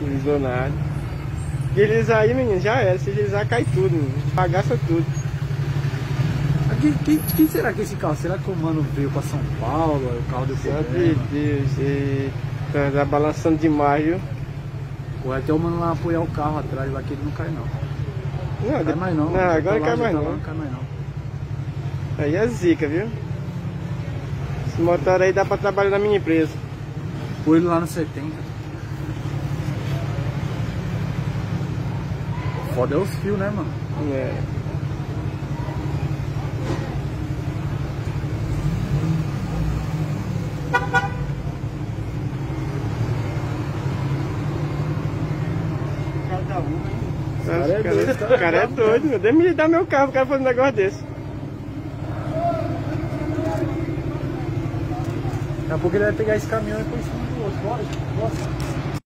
Deslizou Deslizar aí, menino, já era. Se deslizar, cai tudo, menino. Bagaça tudo. Quem, quem, quem, será que é esse carro? Será que o mano veio pra São Paulo? O carro deu problema? Deus, e... tá, tá balançando demais, viu? Ou até o mano lá apoiar o carro atrás lá que ele não cai não. Não, cai de... mais não. Não, agora tá cai mais tá não. Lá, não cai mais não. Aí é zica, viu? Esse motor aí dá pra trabalhar na minha empresa. Põe ele lá no 70. Foda é os fios, né, mano? É. Cada cara, é doido, cara, cara é doido. Deixa me dar meu carro, o cara fazer um negócio desse. Daqui a pouco ele vai pegar esse caminhão e pôr em cima do outro. Bora, bora.